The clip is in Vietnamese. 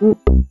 Mm-hmm.